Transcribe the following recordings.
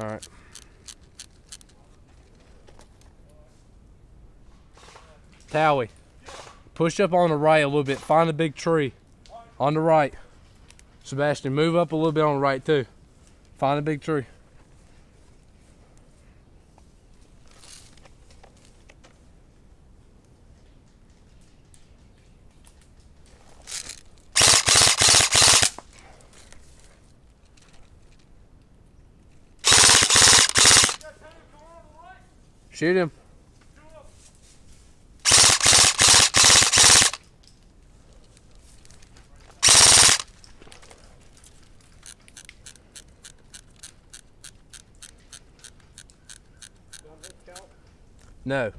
alright. Towie. Push up on the right a little bit. Find a big tree. On the right. Sebastian, move up a little bit on the right too. Find a big tree. Shoot him. No.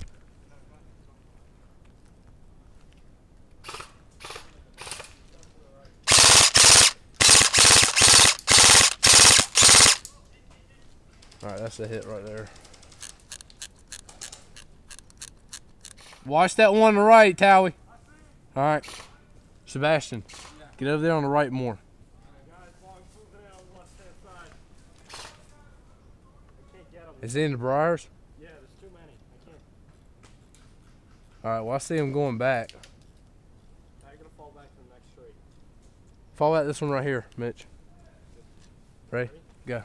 All right, that's a hit right there. Watch that one on the right, Towie. All right. Sebastian, get over there on the right more. Is he in the briars? Yeah, there's too many. I can't. All right, well, I see him going back. I gotta fall back to the next tree. Fall out this one right here, Mitch. Ready? Go.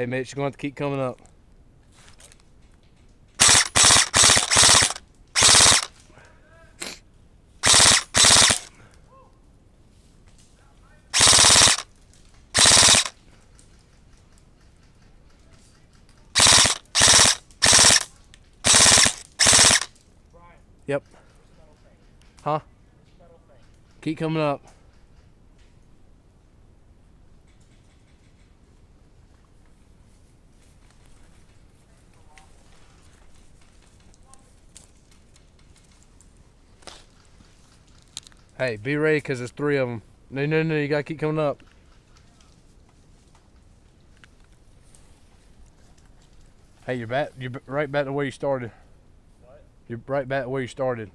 Hey, Mitch, you're going to have to keep coming up. Yep. Huh? Keep coming up. Hey, be ready because there's three of them. No, no, no, you gotta keep coming up. Hey, you're back. You're right back to where you started. What? You're right back to where you started.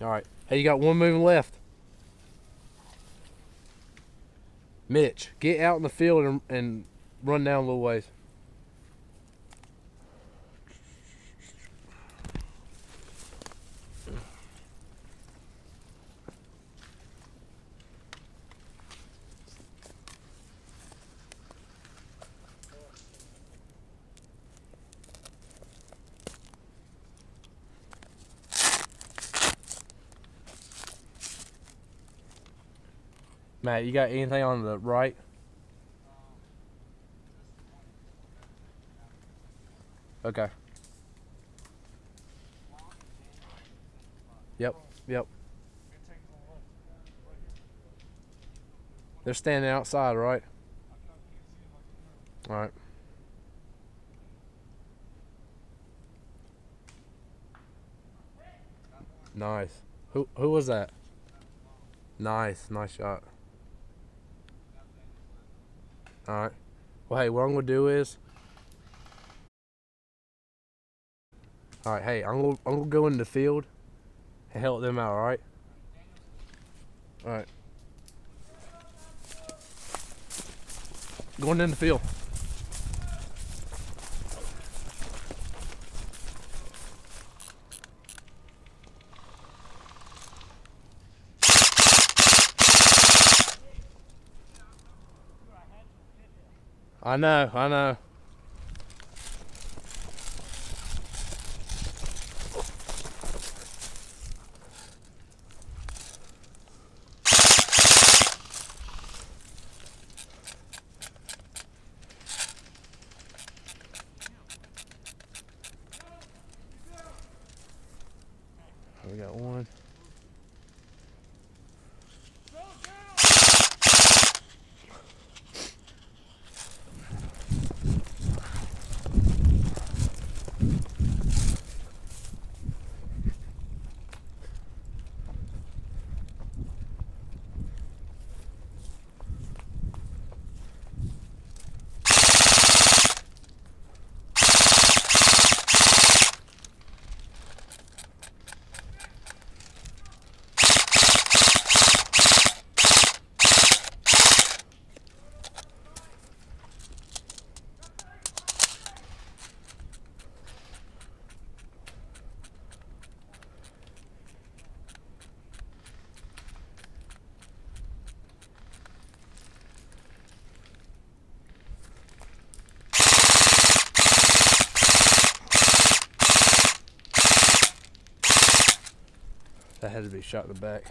All right. Hey, you got one moving left. Mitch, get out in the field and, and run down a little ways. Matt, you got anything on the right? Okay. Yep, yep. They're standing outside, right? All right. Nice. Who who was that? Nice, nice shot. All right. Well, hey, what I'm gonna do is, all right. Hey, I'm gonna I'm gonna go in the field and help them out. All right. All right. Going in the field. I know, I know. We got one. That had to be shot in the back.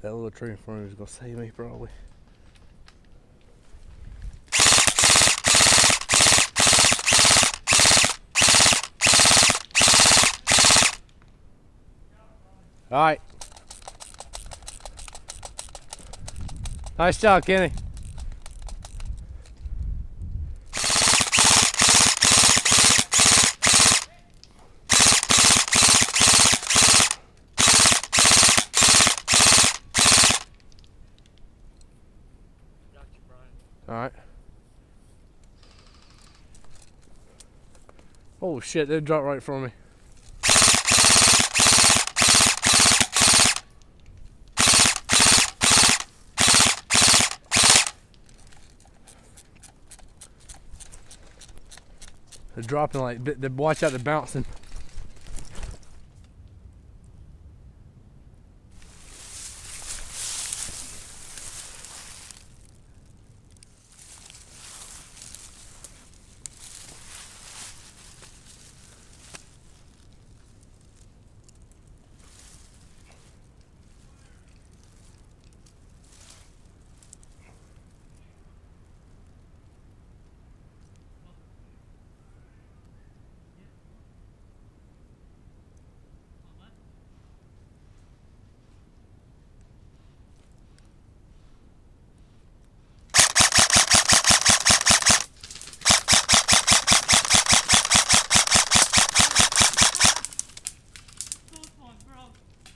That little tree in front of me is gonna save me probably. All right. Nice job, Kenny. Got you, Brian. All right. Oh shit, they dropped right from me. Dropping like, watch out, they're bouncing.